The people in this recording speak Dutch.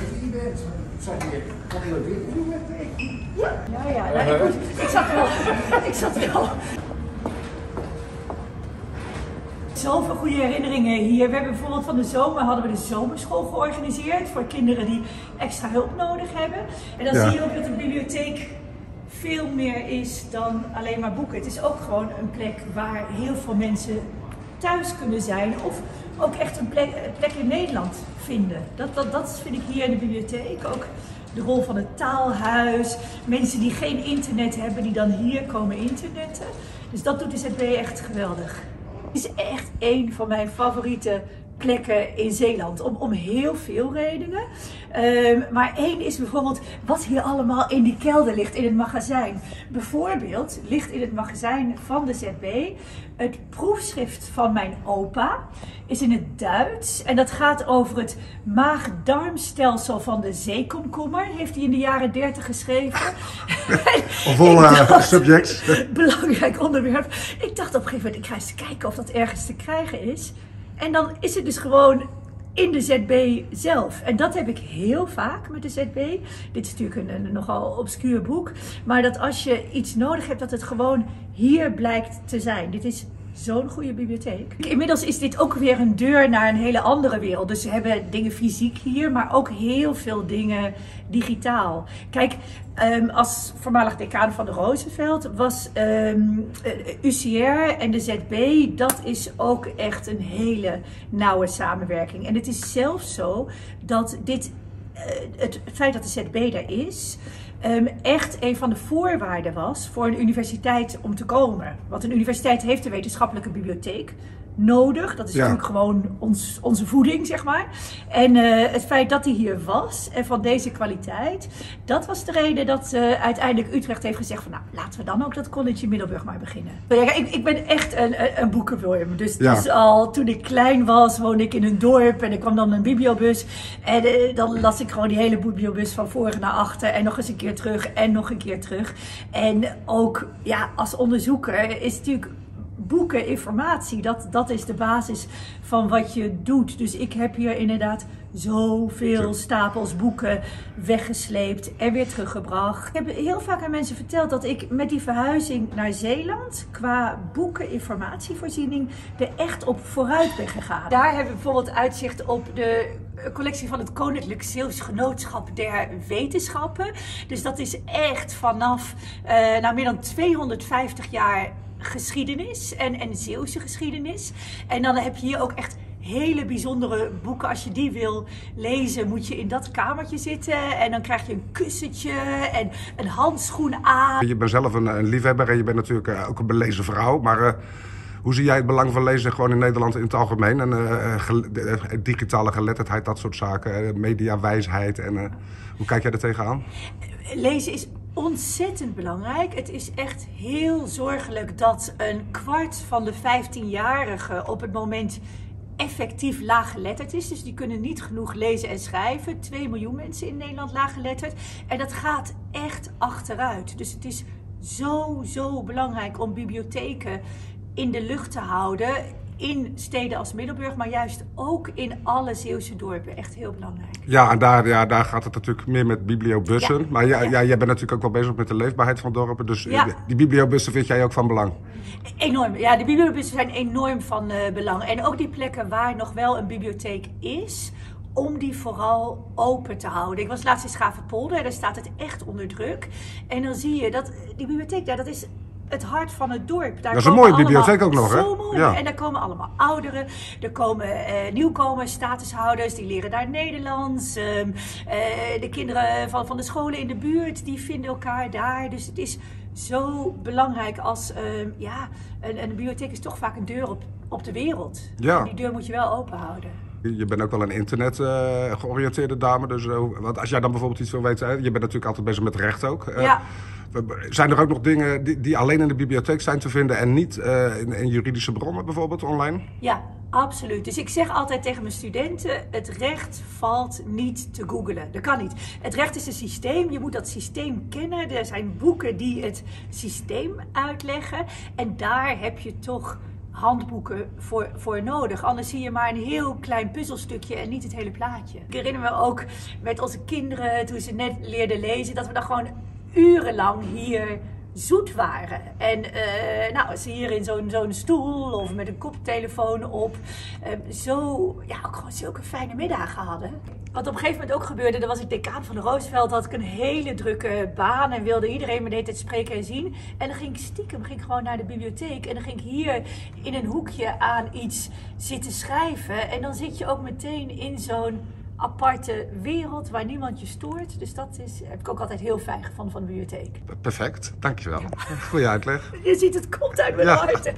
Ik hier weer doen. Ja, ja, ja. Nou, ik, zat wel. ik zat wel. Zoveel goede herinneringen hier. We hebben bijvoorbeeld van de zomer hadden we de zomerschool georganiseerd voor kinderen die extra hulp nodig hebben. En dan zie je ook dat de bibliotheek veel meer is dan alleen maar boeken. Het is ook gewoon een plek waar heel veel mensen thuis kunnen zijn of ook echt een plek, een plek in Nederland vinden. Dat, dat, dat vind ik hier in de bibliotheek ook. De rol van het taalhuis, mensen die geen internet hebben, die dan hier komen internetten. Dus dat doet de ZB echt geweldig. Het is echt een van mijn favoriete plekken in Zeeland. Om, om heel veel redenen. Ehm, maar één is bijvoorbeeld wat hier allemaal in die kelder ligt in het magazijn. Bijvoorbeeld ligt in het magazijn van de ZB het proefschrift van mijn opa. Is in het Duits. En dat gaat over het maag-darmstelsel van de zeekomkommer. Heeft hij in de jaren 30 geschreven. Of vol Ik dacht- subjects. belangrijk onderwerp. Ik dacht op een gegeven moment, ik ga eens kijken of dat ergens te krijgen is. En dan is het dus gewoon in de ZB zelf. En dat heb ik heel vaak met de ZB. Dit is natuurlijk een, nogal obscuur boek. Maar dat als je iets nodig hebt, dat het gewoon hier blijkt te zijn. Dit is zo'n goede bibliotheek. Inmiddels is dit ook weer een deur naar een hele andere wereld. Dus we hebben dingen fysiek hier, maar ook heel veel dingen digitaal. Kijk, ehm, als voormalig decaan van de Roosevelt was ehm, eh, UCR en de ZB, dat is ook echt een hele nauwe samenwerking. En het is zelfs zo dat dit, eh, het feit dat de ZB er is, ehm, echt een van de voorwaarden was voor een universiteit om te komen. Want een universiteit heeft een wetenschappelijke bibliotheek nodig. Dat is Ja. natuurlijk gewoon ons, onze voeding, zeg maar. En eh, het feit dat hij hier was en van deze kwaliteit, dat was de reden dat eh, uiteindelijk Utrecht heeft gezegd van nou, laten we dan ook dat college Middelburg maar beginnen. Maar ja, ik, ik ben echt een, een. Dus, Ja. dus al toen ik klein was, woonde ik in een dorp en er kwam dan een bibliobus. En eh, dan las ik gewoon die hele bibliobus van voor naar achter en nog eens een keer terug en nog een keer terug. En ook ja, als onderzoeker is natuurlijk boeken, informatie, dat, dat is de basis van wat je doet. Dus ik heb hier inderdaad zoveel stapels boeken weggesleept en weer teruggebracht. Ik heb heel vaak aan mensen verteld dat ik met die verhuizing naar Zeeland qua boeken, informatievoorziening er echt op vooruit ben gegaan. Daar hebben we bijvoorbeeld uitzicht op de collectie van het Koninklijk Zeeuws Genootschap der Wetenschappen. Dus dat is echt vanaf eh, nou, meer dan 250 jaar geschiedenis en, en Zeeuwse geschiedenis. En dan heb je hier ook echt hele bijzondere boeken. Als je die wil lezen, moet je in dat kamertje zitten. En dan krijg je een kussentje en een handschoen aan. Je bent zelf een, een liefhebber en je bent natuurlijk eh, ook een belezen vrouw. Maar eh, hoe zie jij het belang van lezen gewoon in Nederland in het algemeen? En eh, de- digitale geletterdheid, dat soort zaken. mediawijsheid. En hoe kijk jij er tegenaan? Lezen is ontzettend belangrijk. Het is echt heel zorgelijk dat een kwart van de 15-jarigen op het moment effectief laaggeletterd is. Dus die kunnen niet genoeg lezen en schrijven. 2 miljoen mensen in Nederland laaggeletterd. En dat gaat echt achteruit. Dus het is zo, zo belangrijk om bibliotheken in de lucht te houden. In steden als Middelburg, maar juist ook in alle Zeeuwse dorpen. Echt heel belangrijk. Ja, en daar, ja, daar gaat het natuurlijk meer met bibliobussen. Ja. Maar ja, Ja. ja. jij bent natuurlijk ook wel bezig met de leefbaarheid van dorpen. Dus eh, die- bibliobussen vind jij ook van belang. Enorm. Ja, de bibliobussen zijn enorm van eh, belang. En ook die plekken waar nog wel een bibliotheek is, om die vooral open te houden. Ik was laatst in Schavenpolder, daar staat het echt onder druk. En dan zie je dat die bibliotheek daar, dat is het hart van het dorp. Daar Dat is een mooie bibliotheek ook nog, hè? Zo mooi. Ja. En daar komen allemaal ouderen, er komen eh, nieuwkomers, statushouders, die leren daar Nederlands. Ehm, eh, de kinderen van, van de scholen in de buurt, die vinden elkaar daar. Dus het is zo belangrijk als, ehm, ja, een, een bibliotheek is toch vaak een deur op, op de wereld. Ja. En die deur moet je wel open houden. Je bent ook wel een internet eh, georiënteerde dame. Dus, want als jij dan bijvoorbeeld iets wil weten, hè, je bent natuurlijk altijd bezig met recht ook. Ja. Zijn er ook nog dingen die, die alleen in de bibliotheek zijn te vinden en niet eh, in, juridische bronnen bijvoorbeeld online? Ja, absoluut. Dus ik zeg altijd tegen mijn studenten: het recht valt niet te googlen. Dat kan niet. Het recht is een systeem. Je moet dat systeem kennen. Er zijn boeken die het systeem uitleggen. En daar heb je toch handboeken voor, voor nodig. Anders zie je maar een heel klein puzzelstukje en niet het hele plaatje. Ik herinner me ook met onze kinderen, toen ze net leerden lezen, dat we dan gewoon urenlang hier zoet waren. En uh, nou, als ze hier in zo'n zo'n stoel of met een koptelefoon op, uh, zo, ja, ook gewoon zulke fijne middagen hadden. Wat op een gegeven moment ook gebeurde, dan was ik decaan van de Roosevelt, had ik een hele drukke baan en wilde iedereen me deed spreken en zien. En dan ging ik stiekem ging gewoon naar de bibliotheek en dan ging ik hier in een hoekje aan iets zitten schrijven. En dan zit je ook meteen in zo'n aparte wereld waar niemand je stoort. Dus dat is, heb ik ook altijd heel fijn gevonden van de bibliotheek. Perfect, dankjewel. Goeie uitleg. Je ziet, het komt uit mijn ja. hart.